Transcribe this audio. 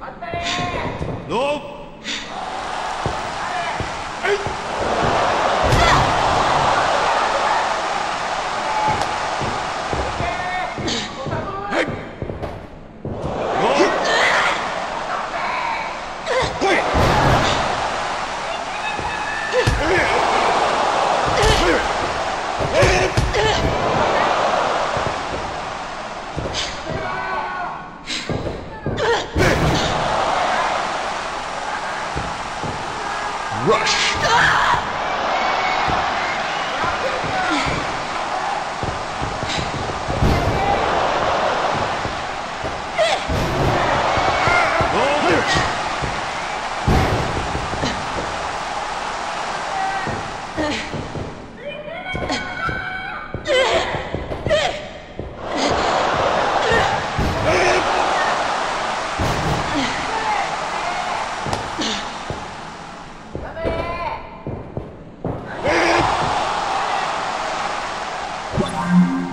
待った Rush. Ah! you